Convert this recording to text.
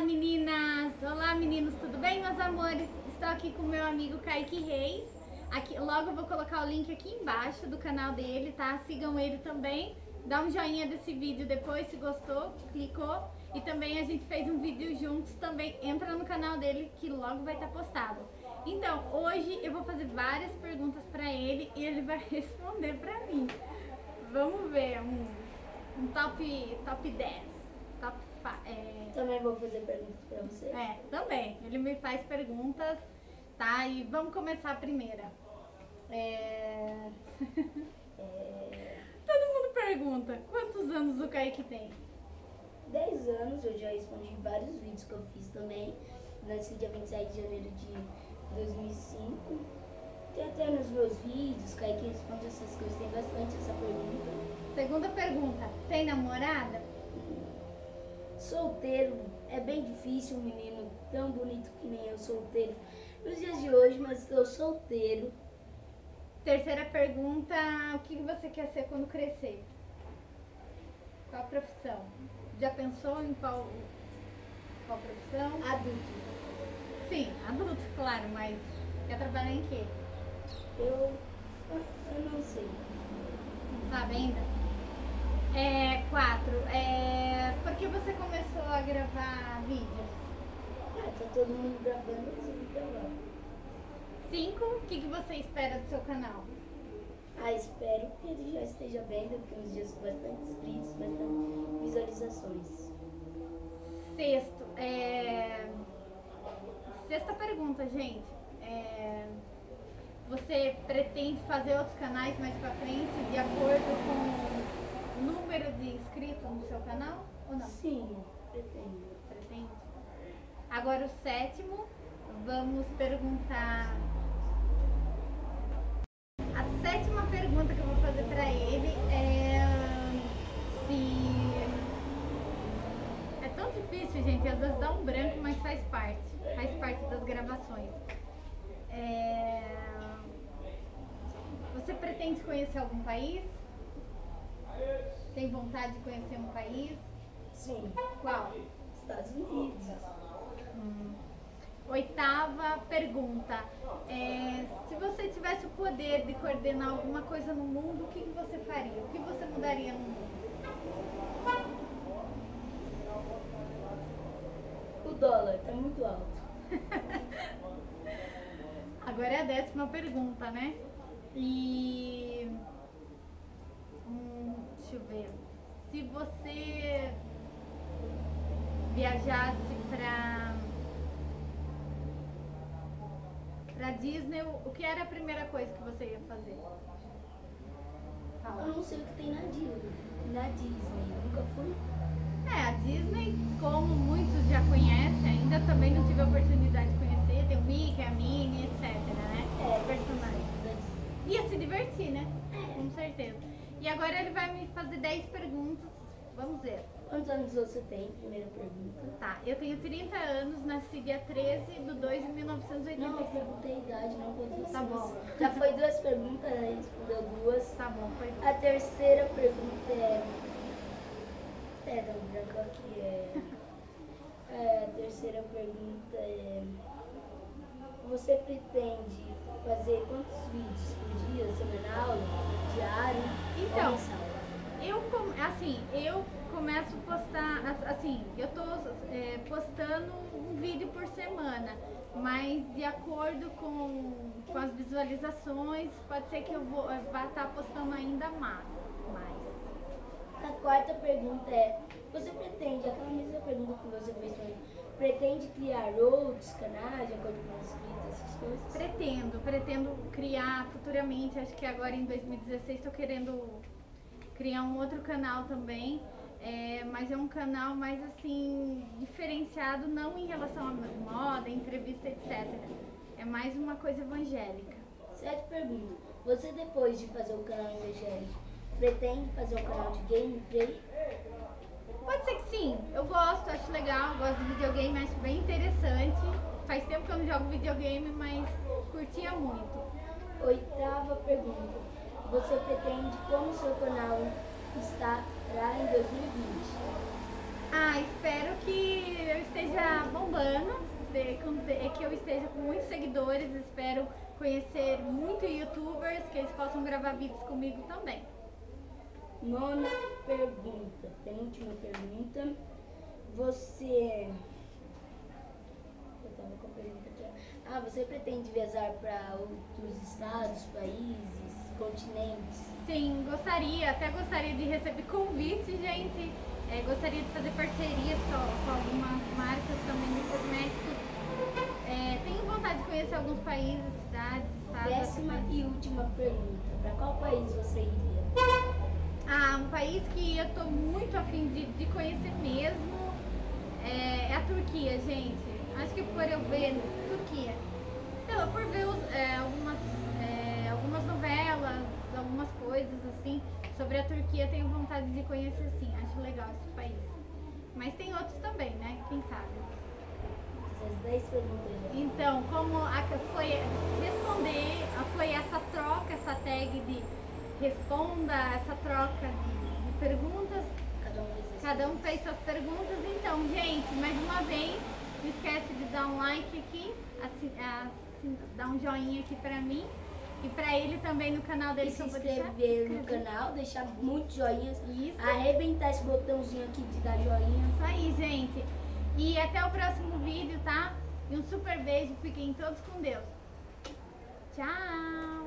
meninas! Olá meninos, tudo bem meus amores? Estou aqui com meu amigo Kaique Reis. Aqui, logo eu vou colocar o link aqui embaixo do canal dele, tá? Sigam ele também. Dá um joinha desse vídeo depois se gostou, clicou. E também a gente fez um vídeo juntos, também entra no canal dele que logo vai estar postado. Então, hoje eu vou fazer várias perguntas pra ele e ele vai responder pra mim. Vamos ver um, um top, top 10. Top é, Também vou fazer perguntas pra você. é, também. Ele me faz perguntas, tá? E vamos começar a primeira. É... Todo mundo pergunta, quantos anos o Kaique tem? 10 anos, eu já respondi vários vídeos que eu fiz também. Nasci dia 27 de janeiro de 2005. Tem até nos meus vídeos, Kaique responde essas coisas, tem bastante essa pergunta. Segunda pergunta, tem namorada? Solteiro, é bem difícil um menino tão bonito que nem eu solteiro nos dias de hoje, mas estou solteiro. Terceira pergunta, o que você quer ser quando crescer? Qual profissão? Já pensou em qual, qual profissão? Adulto. Sim, adulto, claro, mas quer trabalhar em quê? Eu, eu não sei. Não sabe ainda? É, quatro, é, por que você começou a gravar vídeos? Ah, tá todo mundo gravando, 5, o que, que você espera do seu canal? Ah, espero que ele já esteja bem porque uns dias com bastante inscritos, bastante visualizações. Sexto, é... Sexta pergunta, gente. É... Você pretende fazer outros canais mais pra frente de acordo com o número de inscritos no seu canal ou não? Sim, pretendo. pretendo. Agora o sétimo, vamos perguntar pergunta que eu vou fazer pra ele é se. É tão difícil, gente, às vezes dá um branco, mas faz parte. Faz parte das gravações. É, Você pretende conhecer algum país? Tem vontade de conhecer um país? Sim, Qual? Estados Unidos. Oitava pergunta. É, se você tivesse o poder de coordenar alguma coisa no mundo, o que, que você faria? O que você mudaria no mundo? O dólar tá muito alto. Agora é a décima pergunta, né? E. Hum, deixa eu ver. Se você viajasse pra. Pra Disney, o que era a primeira coisa que você ia fazer? Fala. Eu não sei o que tem na Disney. Na Disney, nunca fui. É, a Disney, como muitos já conhecem, ainda também não tive a oportunidade de conhecer, tem o Mickey, a Minnie, etc, né? É, personagens. Da. Ia se divertir, né? É. Com certeza. E agora ele vai me fazer 10 perguntas. Vamos ver. Quantos anos você tem? Primeira pergunta. Tá, eu tenho 30 anos, nasci dia 13 de 2 de Não, eu 1985. perguntei a idade, não quantos Tá bom. Já foi duas perguntas, né? respondeu duas. Tá bom, foi. A terceira pergunta é. É, não, branco aqui é. é. A terceira pergunta é. Você pretende fazer quantos vídeos por dia, semanal, diário Então, ou mensal? Eu, com- assim, eu começo a postar, assim, eu tô é, postando um vídeo por semana, mas de acordo com, com as visualizações, pode ser que eu vou, estar postando ainda mais. mais. A quarta pergunta é: Você pretende, aquela mesma pergunta que você fez pra mim, pretende criar outros canais de acordo com os inscritos, essas coisas? Pretendo, pretendo criar futuramente, acho que agora em 2016 estou querendo criar um outro canal também, é, mas é um canal mais assim, diferenciado, não em relação à moda, entrevista, etc. É mais uma coisa evangélica. Sete perguntas. Você, depois de fazer o canal evangélico, pretende fazer um canal de gameplay? Pode ser que sim. Eu gosto, acho legal, gosto de videogame, acho bem interessante. Faz tempo que eu não jogo videogame, mas curtia muito. Oitava pergunta. Você pretende como seu canal estará em 2020? Ah, espero que eu esteja bombando, que eu esteja com muitos seguidores, espero conhecer muitos youtubers, que eles possam gravar vídeos comigo também. Nona pergunta. Penúltima pergunta. Você. Eu tava com a pergunta aqui. Ah, você pretende viajar para outros estados, países, continentes? Sim, gostaria, até gostaria de receber convites, gente. É, gostaria de fazer parcerias com, com algumas marcas também de cosméticos. É, tenho vontade de conhecer alguns países, cidades, estados. Décima e última pergunta. Para qual país você iria? Ah, um país que eu tô muito afim de, de conhecer mesmo é, é a Turquia, gente. Acho que por eu ver Turquia. Então, por ver os- é, algumas, algumas coisas assim sobre a Turquia, tenho vontade de conhecer sim. Acho legal esse país. Mas tem outros também, né? Quem sabe? Essas 10 perguntas já. Então, como a, foi responder, foi essa troca, essa tag de responda, essa troca de, de perguntas, Cada um fez cada um fez suas perguntas. Então, gente, mais uma vez, não esquece de dar um like aqui, assim, assim, dar um joinha aqui pra mim e pra ele também no canal dele. E se inscrever no canal, deixar muitos joinhas, Isso. arrebentar esse botãozinho aqui de dar joinha. Isso aí, gente. E até o próximo vídeo, tá? E um super beijo. Fiquem todos com Deus. Tchau!